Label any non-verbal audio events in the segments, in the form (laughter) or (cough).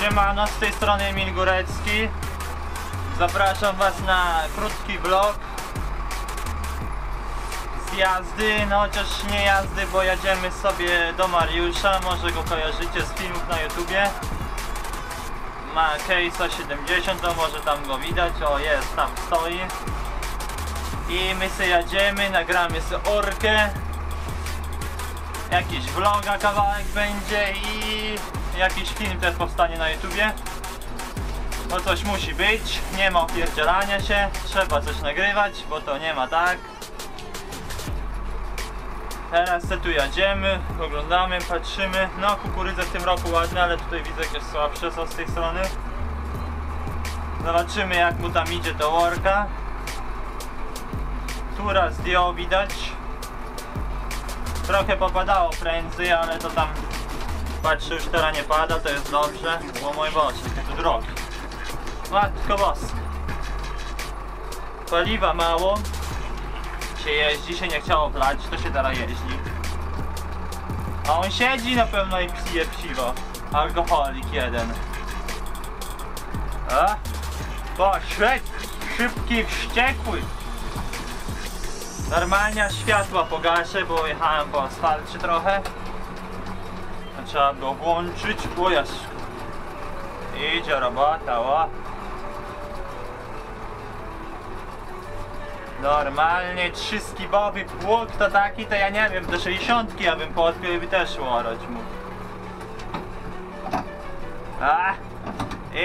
Siemano, z tej strony Emil Górecki. Zapraszam Was na krótki vlog z jazdy, no chociaż nie jazdy, bo jedziemy sobie do Mariusza, może go kojarzycie z filmów na YouTubie. Ma Case'a 70, to może tam go widać, o jest, tam stoi. I my sobie jedziemy, nagramy sobie orkę. Jakiś vloga kawałek będzie i jakiś film też powstanie na YouTubie. No coś musi być, nie ma opierdzielania się, trzeba coś nagrywać, bo to nie ma tak. Teraz tu jedziemy, oglądamy, patrzymy. No kukurydza w tym roku ładna, ale tutaj widzę jakieś słabsze są z tej strony. Zobaczymy jak mu tam idzie do worka. Tura zdjął widać. Trochę popadało prędzej, ale to tam patrzę już teraz nie pada, to jest dobrze. O mój Boże, jakie tu drogi. Matko boska. Paliwa mało. Się jeździ, się nie chciało wlać, to się teraz jeździ. A on siedzi na pewno i pije piwo. Alkoholik jeden. A? Poszedł! Szybki, wściekły! Normalnie światła pogaszę, bo jechałem po asfalcie trochę. Trzeba go włączyć, o Jezu. Idzie robota, o. Normalnie trzy skibowy pług to taki, to ja nie wiem, do 60 ja bym podpiął i też łoroć mógł. A,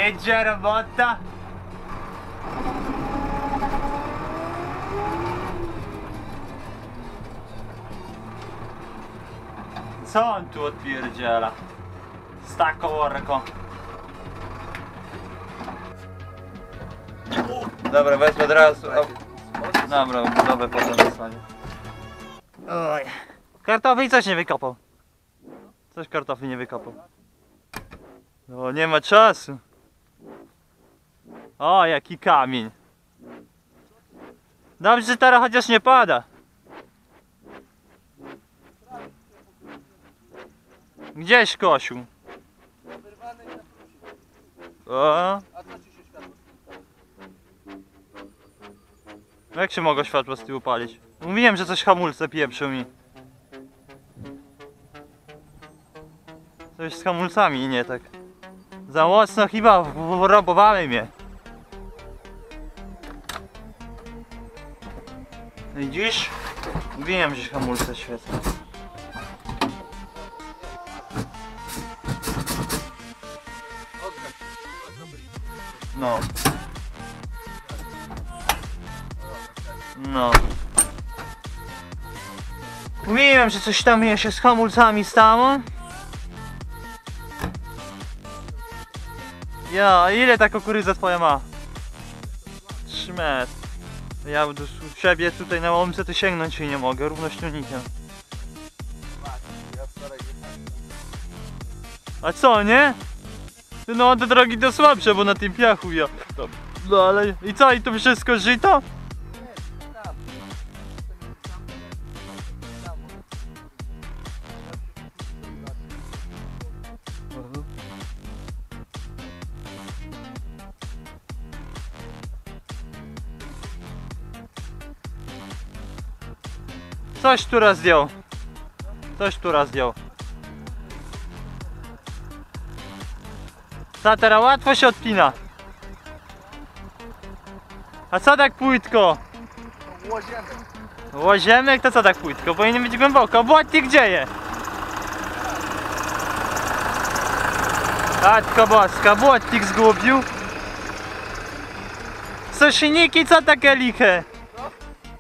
idzie robota. Co on tu odpierdziela? Z taką orką. Dobra, wezmę teraz. Dobra, budowę potem zostanie. Oj. Kartofli coś nie wykopał. Coś kartofli nie wykopał. No nie ma czasu. O, jaki kamień. Dobrze, że teraz chociaż nie pada. Gdzieś kosiu. O, jak się mogło światło z tyłu palić? Mówiłem, że coś hamulce pieprzył mi. Coś z hamulcami nie tak. Za mocno chyba wrobowały mnie. Widzisz? Mówiłem, że hamulce świecą. No. No. Mówiłem, że coś tam je się z hamulcami stało. Ja, ile ta kukurydza twoja ma? 3 metry. Ja do siebie tutaj na łomce to sięgnąć jej nie mogę, wczoraj jechałem. A co, nie? No te drogi to słabsze, bo na tym piachu ja. No ale i co, i to wszystko żyto? Coś tu zdjął. Coś tu zdjął. Ta teraz łatwo się odpina. A co tak płytko? Łoziemy. Łoziemek to co tak płytko? Powinien być głęboko. Błotnik gdzie je? Matko boska, błotnik zgubił. Soszniki co takie liche?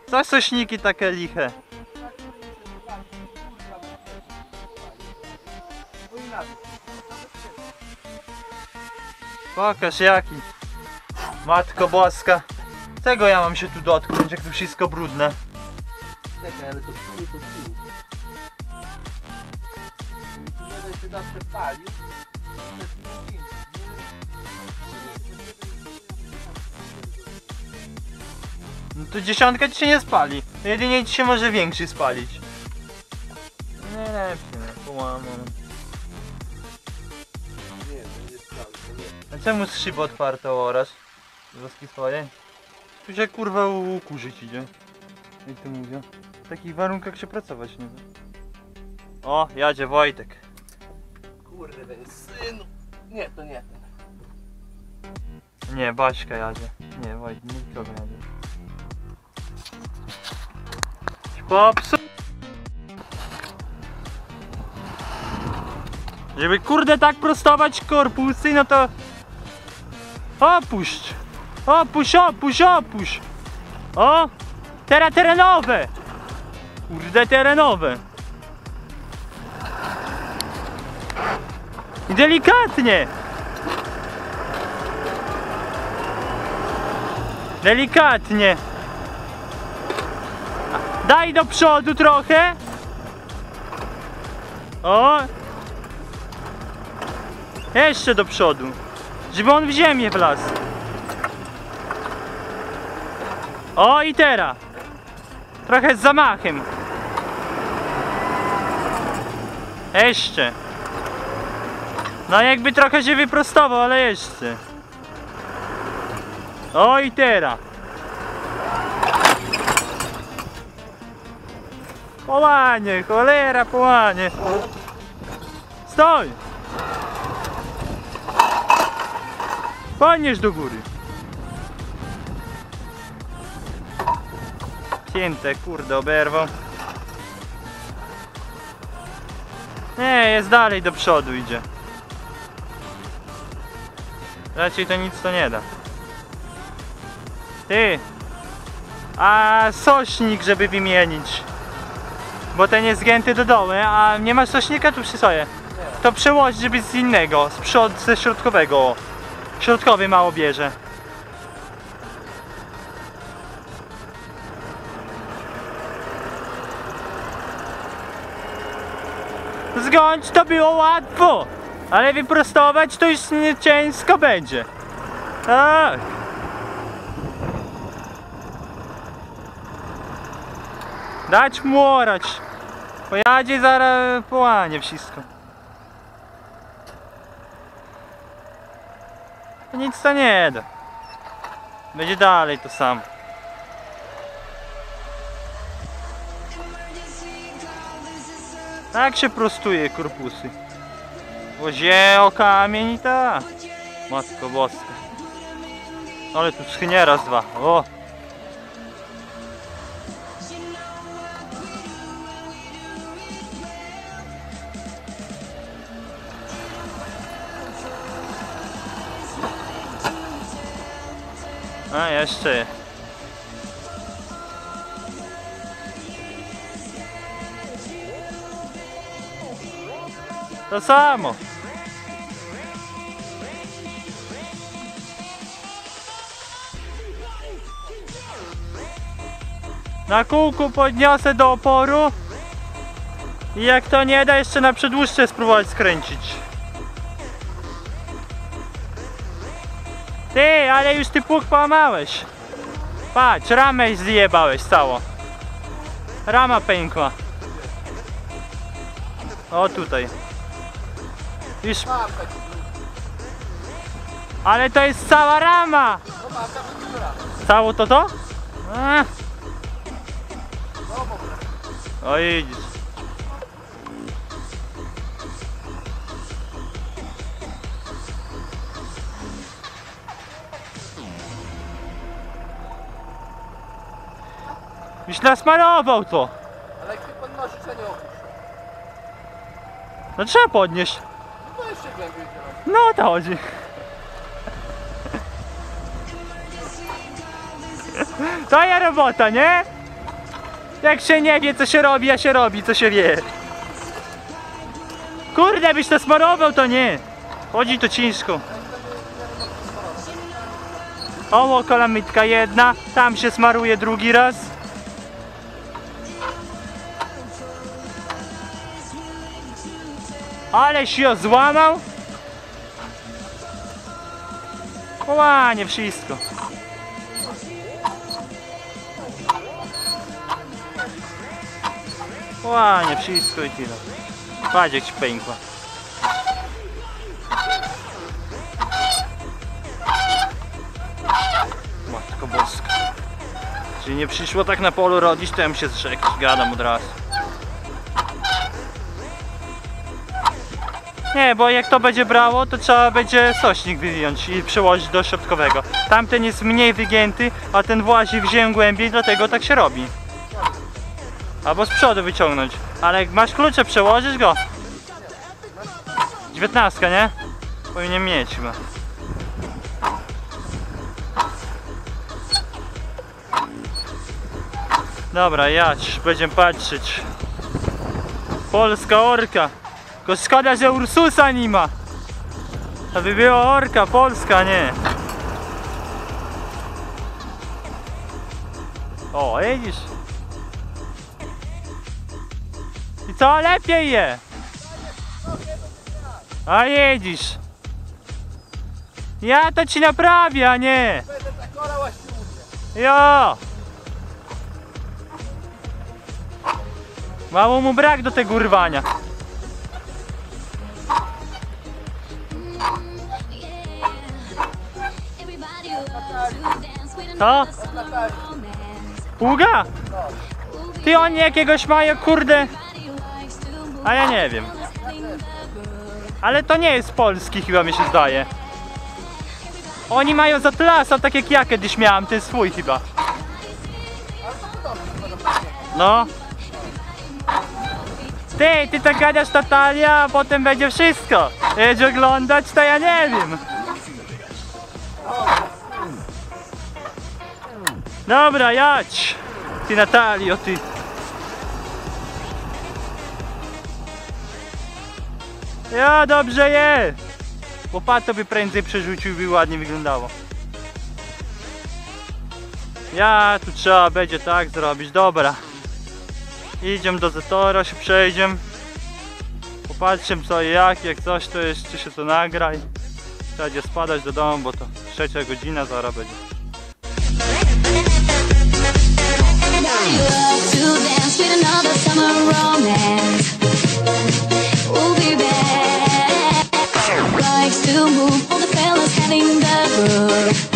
Co soszniki takie liche? Pokaż jaki. Matko boska. Tego ja mam się tu dotknąć, jak tu wszystko brudne. Czekaj, ale to tu, to tu. Nie będę się zawsze palił. To. No to dziesiątka ci się nie spali. Jedynie ci się może większy spalić. Czemu z szyby otwarte oraz? Woski swoje? Tu się kurwa u- ukurzyć idzie. Jak to mówię? W takich warunkach się pracować nie da. O, jadzie Wojtek. Kurde, synu. Nie, to nie. Nie, Baśka jadzie. Nie, Wojtek, nikogo jadzie. Popsu! Żeby kurde tak prostować korpusy, no to... Opuść! Opuść, opuść, opuść! O! Teraz terenowe! Kurde terenowe! I delikatnie! Delikatnie. Daj do przodu trochę. O. Jeszcze do przodu. Żeby on w ziemię wlazł. O i teraz. Trochę z zamachem. Jeszcze. No jakby trochę się wyprostował, ale jeszcze. O i teraz. Połanie, cholera, połanie. Stoj! Podnieś do góry. Cięte, kurde, oberwał. Nie, jest dalej do przodu idzie. Raczej to nic to nie da. Ty! A sośnik, żeby wymienić. Bo ten jest zgięty do dołu, a nie masz sośnika tu przy sobie. To przełożyć, żeby z innego, z przodu, ze środkowego. Środkowy mało bierze. Zgąć to było łatwo, ale wyprostować to już nie ciężko będzie. Tak. Dać mu orać. Pojadzie zaraz połanie wszystko. To Nic to nie da. Będzie dalej to samo. Tak się prostuje korpusy. Wozie o kamień i tak. Matko boska. Ale tu schnie raz, dwa. O! Jeszcze. To samo. Na kółku podniosę do oporu. I jak to nie da, jeszcze na przedłużce spróbować skręcić. Ty, ale już ty pług połamałeś. Patrz, ramę zjebałeś cało. Rama pękła. O tutaj. Już, ale to jest cała rama. Cało to to? A. O idziesz. Już nasmarował to. Ale jak ty podnosisz, to nie opuszczę. No trzeba podnieść. No to jeszcze głębiej działam. No o to chodzi. (laughs) To ja robota, nie? Jak się nie wie co się robi, a się robi co się wie. Kurde, byś to smarował, to nie. Chodzi to ciężko. Oło kolamytka jedna, tam się smaruje drugi raz. Ale się złamał. Kołanie wszystko. Kołanie wszystko i tyle. Patrz jak ci pękła. Matko boska. Czyli nie przyszło tak na polu rodzić, to ja bym się zrzekł. Gadam od razu. Nie, bo jak to będzie brało, to trzeba będzie sośnik wyjąć i przełożyć do środkowego. Tamten jest mniej wygięty, a ten włazi w ziemię głębiej, dlatego tak się robi. Albo z przodu wyciągnąć. Ale jak masz klucze, przełożysz go. 19, nie? Powinien mieć chyba. Dobra, jać, będziemy patrzeć. Polska orka. Tylko szkoda, że Ursusa nie ma. To by była orka polska, nie? O, widzisz? I co lepiej je? A jedzisz. Ja to ci naprawię, a nie. Jo! Mało mu brak do tego urwania. Co? Pługa? Ty oni jakiegoś mają, kurde. A ja nie wiem. Ale to nie jest polski chyba mi się zdaje. Oni mają za tlasa, tak jak ja kiedyś miałem, ten swój chyba. No. Ty, ty tak gadasz Natalia, a potem będzie wszystko. Jedź oglądać, to ja nie wiem. Dobra, jadź. Ty Natalio, ty. Ja dobrze je. Bo pato by prędzej przerzucił, by ładnie wyglądało. Ja tu trzeba będzie tak zrobić, dobra. Idziemy do Zetora, się przejdziemy. Popatrzę co i jak, jak coś to jeszcze się to nagraj. Trzeba będzie spadać do domu, bo to trzecia godzina zaraz będzie. To move, all the fellas having the.